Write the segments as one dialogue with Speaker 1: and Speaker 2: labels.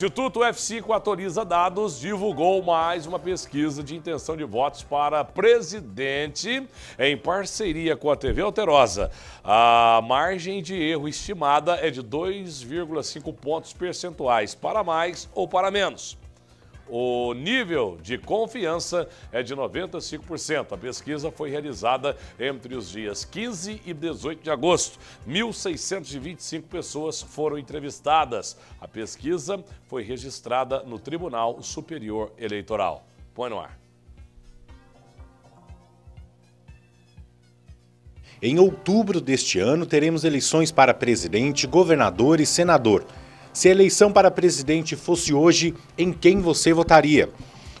Speaker 1: Instituto F5 atualiza dados, divulgou mais uma pesquisa de intenção de votos para presidente em parceria com a TV Alterosa. A margem de erro estimada é de 2,5 pontos percentuais, para mais ou para menos. O nível de confiança é de 95%. A pesquisa foi realizada entre os dias 15 e 18 de agosto. 1.625 pessoas foram entrevistadas. A pesquisa foi registrada no Tribunal Superior Eleitoral. Põe no ar.
Speaker 2: Em outubro deste ano, teremos eleições para presidente, governador e senador. Se a eleição para presidente fosse hoje, em quem você votaria?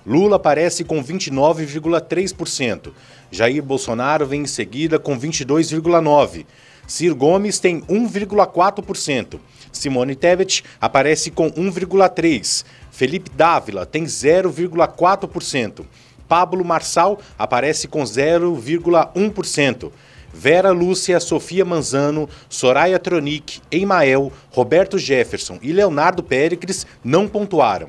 Speaker 2: Lula aparece com 29,3%. Jair Bolsonaro vem em seguida com 22,9%. Ciro Gomes tem 1,4%. Simone Tebet aparece com 1,3%. Felipe Dávila tem 0,4%. Pablo Marçal aparece com 0,1%. Vera Lúcia, Sofia Manzano, Soraya Tronic, Emael, Roberto Jefferson e Leonardo Péricles não pontuaram.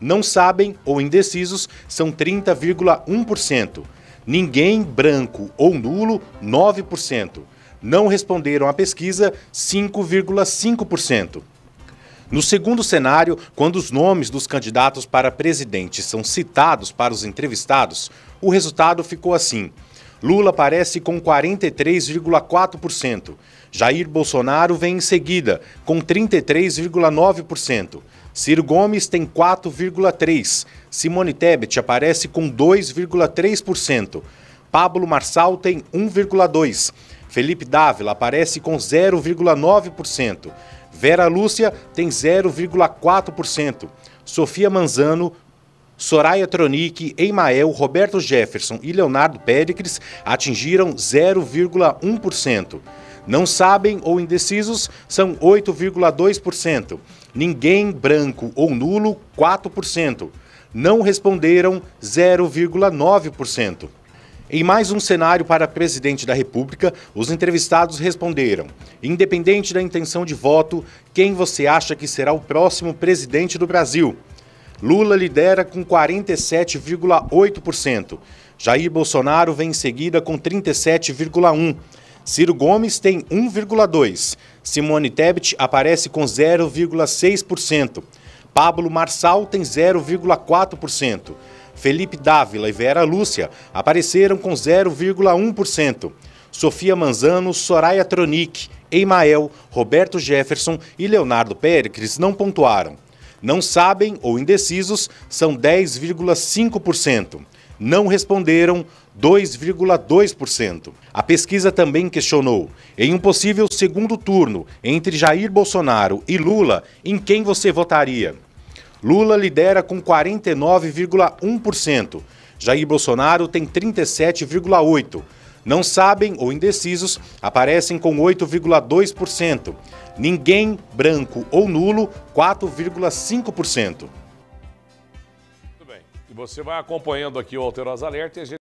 Speaker 2: Não sabem ou indecisos são 30,1%. Ninguém branco ou nulo, 9%. Não responderam à pesquisa, 5,5%. No segundo cenário, quando os nomes dos candidatos para presidente são citados para os entrevistados, o resultado ficou assim: Lula aparece com 43,4%. Jair Bolsonaro vem em seguida, com 33,9%. Ciro Gomes tem 4,3%. Simone Tebet aparece com 2,3%. Pablo Marçal tem 1,2%. Felipe Dávila aparece com 0,9%. Vera Lúcia tem 0,4%. Sofia Manzano Soraya Tronic, Eimael, Roberto Jefferson e Leonardo Péricles atingiram 0,1%. Não sabem ou indecisos são 8,2%. Ninguém branco ou nulo, 4%. Não responderam, 0,9%. Em mais um cenário para presidente da República, os entrevistados responderam: independente da intenção de voto, quem você acha que será o próximo presidente do Brasil? Lula lidera com 47,8%. Jair Bolsonaro vem em seguida com 37,1%. Ciro Gomes tem 1,2%. Simone Tebet aparece com 0,6%. Pablo Marçal tem 0,4%. Felipe Dávila e Vera Lúcia apareceram com 0,1%. Sofia Manzano, Soraya Tronic, Eimael, Roberto Jefferson e Leonardo Péricles não pontuaram. Não sabem ou indecisos são 10,5%. Não responderam 2,2%. A pesquisa também questionou, em um possível segundo turno entre Jair Bolsonaro e Lula, em quem você votaria? Lula lidera com 49,1%. Jair Bolsonaro tem 37,8%. Não sabem ou indecisos aparecem com 8,2%. Ninguém branco ou nulo, 4,5%.
Speaker 1: Muito bem. E você vai acompanhando aqui o Alterosa Alerta